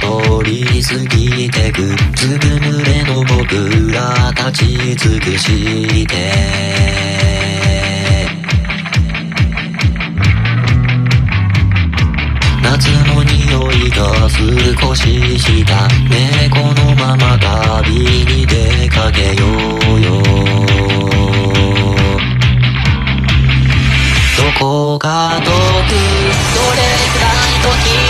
通り過ぎてくずぶ濡れの僕ら立ち尽くして。夏の匂いが少しした。ねこのまま旅に出かけようよ。どこか遠くどれくらい時